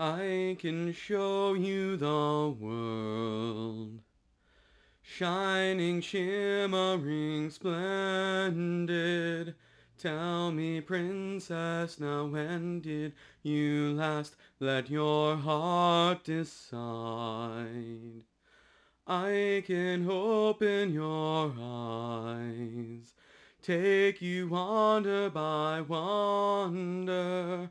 I can show you the world. Shining, shimmering, splendid. Tell me, princess, now when did you last let your heart decide? I can open your eyes, take you wander by wonder,